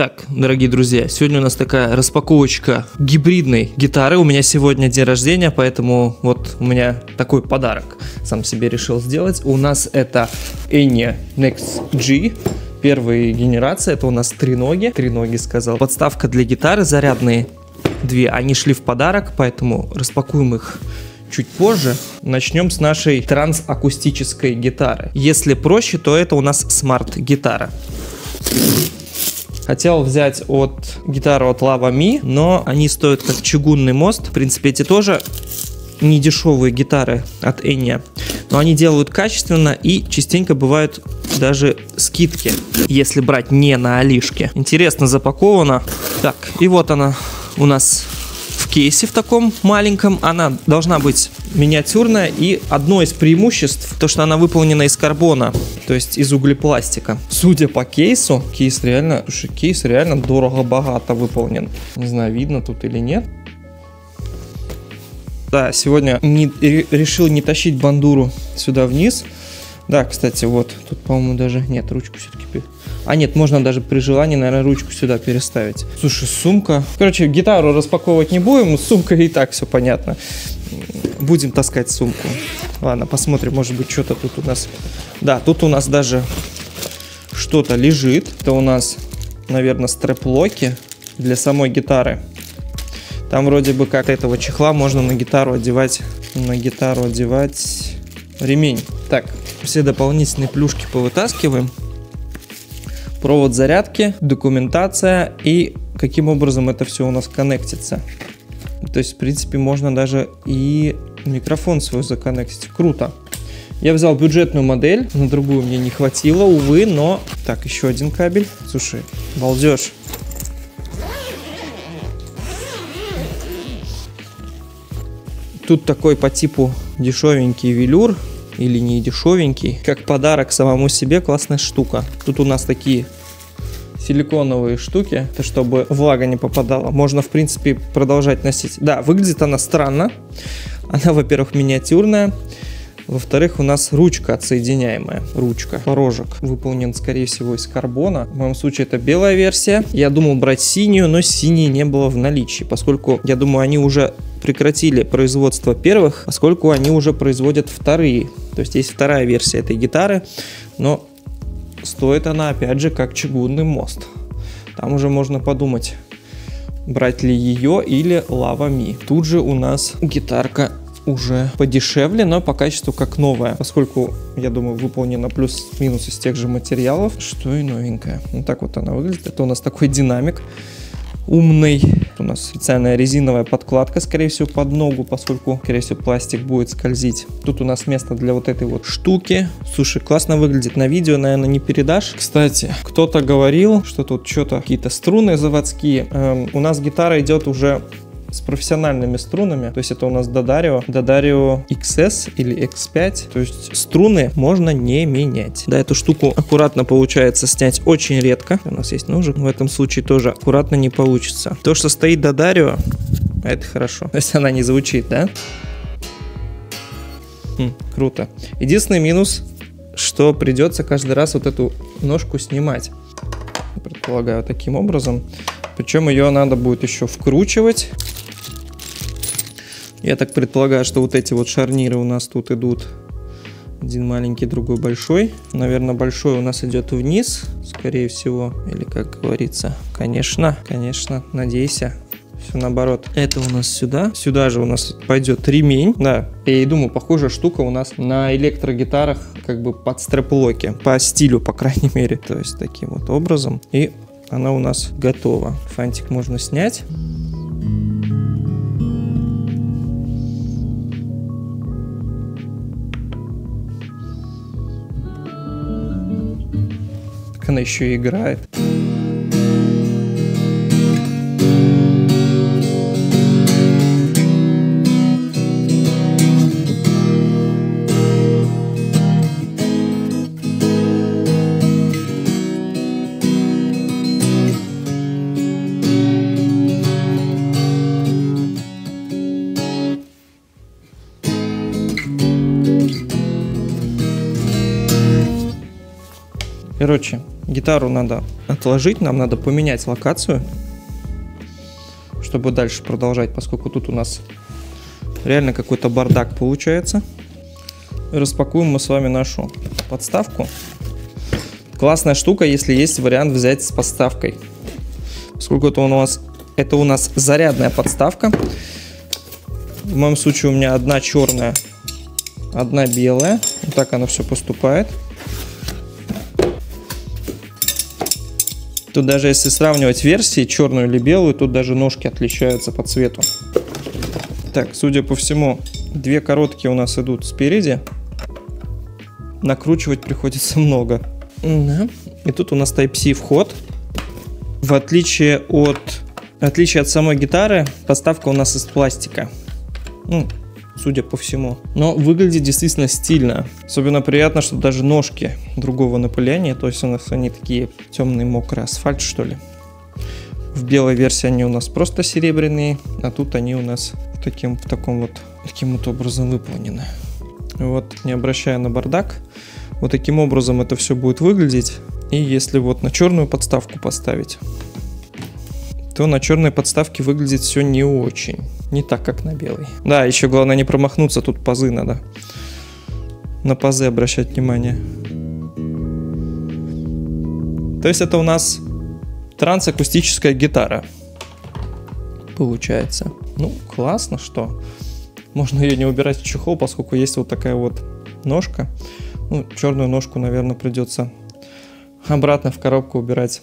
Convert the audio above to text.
Итак, дорогие друзья, сегодня у нас такая распаковочка гибридной гитары. У меня сегодня день рождения, поэтому вот у меня такой подарок сам себе решил сделать. У нас это Enya Next G. Первая генерация, это у нас три ноги, три ноги сказал. Подставка для гитары, зарядные две, они шли в подарок, поэтому распакуем их чуть позже. Начнем с нашей трансакустической гитары. Если проще, то это у нас смарт-гитара. Хотел взять от гитару от Lava Mi, но они стоят как чугунный мост. В принципе, эти тоже не дешевые гитары от Enya, но они делают качественно и частенько бывают даже скидки, если брать не на Алишке. Интересно запаковано. Так, и вот она у нас кейсе в таком маленьком. Она должна быть миниатюрная. И одно из преимуществ, то что она выполнена из карбона, то есть из углепластика. Судя по кейсу, кейс реально, слушай, кейс реально дорого-богато выполнен. Не знаю, видно тут или нет. Да, сегодня не, решил не тащить бандуру сюда вниз. Да, кстати, вот, тут, по-моему, даже... Нет, ручку все-таки... А нет, можно даже при желании, наверное, ручку сюда переставить. Слушай, сумка. Короче, гитару распаковывать не будем, сумка и так все понятно. Будем таскать сумку. Ладно, посмотрим, может быть, что-то тут у нас... Да, тут у нас даже что-то лежит. Это у нас, наверное, стреплоки для самой гитары. Там вроде бы как этого чехла можно на гитару одевать, на гитару одевать ремень. Так, все дополнительные плюшки повытаскиваем. Провод зарядки, документация и каким образом это все у нас коннектится. То есть, в принципе, можно даже и микрофон свой законнектить. Круто. Я взял бюджетную модель, на другую мне не хватило, увы, но... Так, еще один кабель. Слушай, балдеж. Тут такой по типу дешевенький велюр или не дешевенький. Как подарок самому себе классная штука. Тут у нас такие силиконовые штуки, чтобы влага не попадала. Можно, в принципе, продолжать носить. Да, выглядит она странно. Она, во-первых, миниатюрная. Во-вторых, у нас ручка отсоединяемая. Ручка. Порожек выполнен, скорее всего, из карбона. В моем случае это белая версия. Я думал брать синюю, но синей не было в наличии, поскольку, я думаю, они уже прекратили производство первых, поскольку они уже производят вторые. То есть есть вторая версия этой гитары, но стоит она опять же как чугунный мост. Там уже можно подумать, брать ли ее или Lava Mi. Тут же у нас гитарка уже подешевле, но по качеству как новая, поскольку, я думаю, выполнена плюс-минус из тех же материалов, что и новенькая. Вот так вот она выглядит. Это у нас такой динамик умный. У нас специальная резиновая подкладка, скорее всего, под ногу, поскольку, скорее всего, пластик будет скользить. Тут у нас место для вот этой вот штуки. Слушай, классно выглядит на видео, наверное, не передашь. Кстати, кто-то говорил, что тут что-то, какие-то струны заводские. Эм, у нас гитара идет уже с профессиональными струнами. То есть это у нас Додарио, Додарио XS или X5. То есть струны можно не менять. Да, эту штуку аккуратно получается снять очень редко. У нас есть ножик. В этом случае тоже аккуратно не получится. То, что стоит Додарио, это хорошо. То есть она не звучит, да? Хм, круто. Единственный минус, что придется каждый раз вот эту ножку снимать. Предполагаю, таким образом. Причем ее надо будет еще вкручивать. Я так предполагаю, что вот эти вот шарниры у нас тут идут. Один маленький, другой большой. Наверное, большой у нас идет вниз, скорее всего. Или как говорится, конечно, конечно, надейся. Все наоборот. Это у нас сюда. Сюда же у нас пойдет ремень. Да, я и думаю, похожая штука у нас на электрогитарах как бы под стреплоки. По стилю, по крайней мере. То есть таким вот образом. И она у нас готова. Фантик можно снять. Она еще и играет. Короче, гитару надо отложить, нам надо поменять локацию, чтобы дальше продолжать, поскольку тут у нас реально какой-то бардак получается. Распакуем мы с вами нашу подставку. Классная штука, если есть вариант взять с подставкой. Поскольку это у нас, это у нас зарядная подставка. В моем случае у меня одна черная, одна белая. Вот так оно все поступает. Тут даже если сравнивать версии, черную или белую, тут даже ножки отличаются по цвету. Так, судя по всему, две короткие у нас идут спереди. Накручивать приходится много. Да. И тут у нас Type-C вход. В отличие от, в отличие от самой гитары, подставка у нас из пластика. Ну, судя по всему. Но выглядит действительно стильно. Особенно приятно, что даже ножки другого напыления, то есть у нас они такие темный мокрый асфальт, что ли. В белой версии они у нас просто серебряные, а тут они у нас таким, в таком вот, таким вот образом выполнены. Вот, не обращая на бардак, вот таким образом это все будет выглядеть. И если вот на черную подставку поставить, то на черной подставке выглядит все не очень. Не так, как на белой. Да, еще главное не промахнуться, тут пазы надо. На пазы обращать внимание. То есть это у нас трансакустическая гитара. Получается. Ну, классно, что. Можно ее не убирать в чехол, поскольку есть вот такая вот ножка. Ну, черную ножку, наверное, придется обратно в коробку убирать.